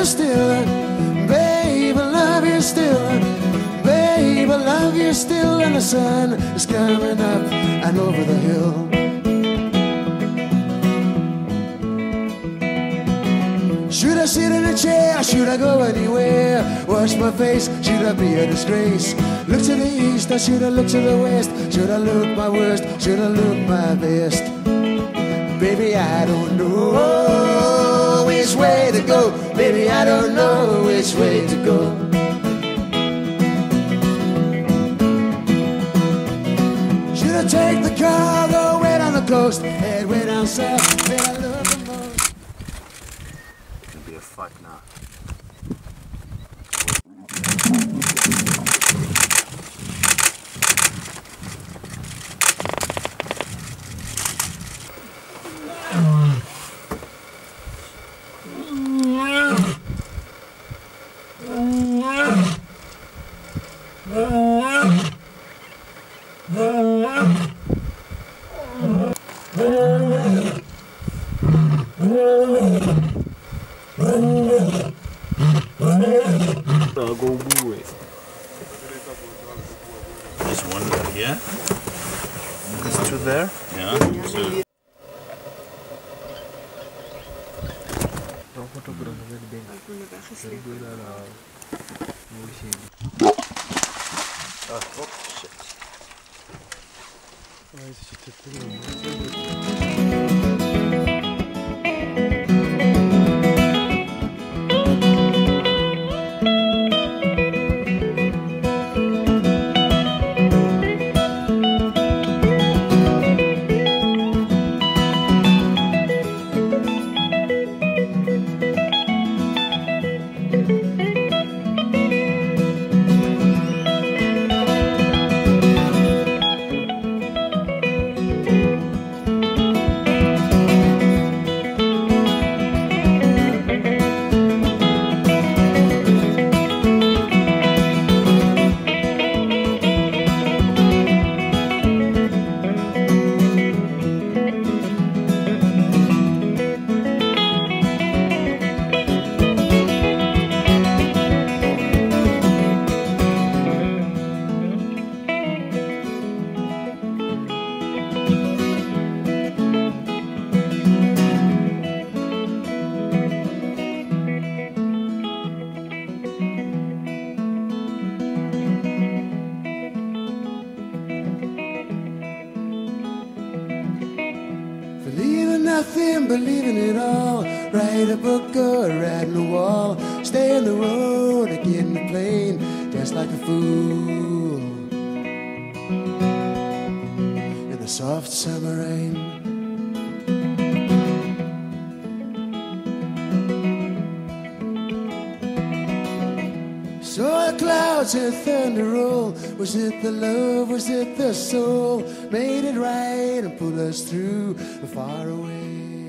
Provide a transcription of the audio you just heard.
you still, baby, I love you still, Baby, I love you still, and the sun is coming up and over the hill. Should I sit in a chair? Should I go anywhere? Wash my face? Should I be a disgrace? Look to the east, or should I look to the west? Should I look my worst? Should I look my best? Baby, I don't know which way to go. Baby, I don't know which way to go. Should I take the car, go way down the coast, head way down south, where I love the most? Gonna be a fight now. There's one right here. There's two there. Yeah. Two. Oh, shit. Believing nothing, believing it all. Write a book or write on the wall. Stay on the road or get in the plane, just like a fool. In the soft summer rain. Clouds and thunder roll. Was it the love? Was it the soul? Made it right and pulled us through the far away.